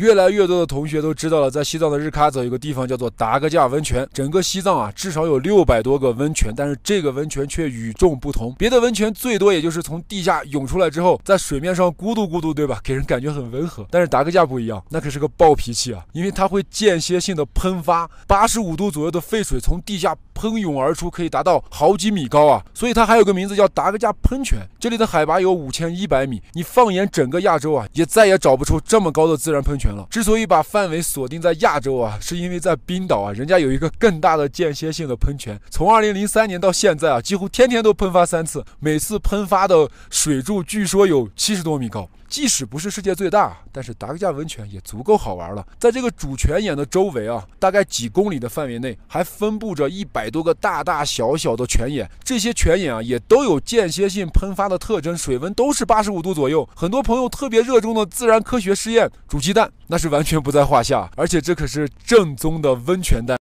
越来越多的同学都知道了，在西藏的日喀则有个地方叫做达格架温泉。整个西藏啊，至少有六百多个温泉，但是这个温泉却与众不同。别的温泉最多也就是从地下涌出来之后，在水面上咕嘟咕嘟，对吧？给人感觉很温和。但是达格架不一样，那可是个暴脾气啊，因为它会间歇性的喷发，八十五度左右的沸水从地下喷涌而出，可以达到好几米高啊。所以它还有个名字叫达格架喷泉。这里的海拔有五千一百米，你放眼整个亚洲啊，也再也找不出这么高的自然喷泉了。之所以把范围锁定在亚洲啊，是因为在冰岛啊，人家有一个更大的间歇性的喷泉，从二零零三年到现在啊，几乎天天都喷发三次，每次喷发的水柱据说有七十多米高。即使不是世界最大，但是达格加温泉也足够好玩了。在这个主泉眼的周围啊，大概几公里的范围内，还分布着一百多个大大小小的泉眼。这些泉眼啊，也都有间歇性喷发的特征，水温都是八十五度左右。很多朋友特别热衷的自然科学试验，煮鸡蛋那是完全不在话下。而且这可是正宗的温泉蛋。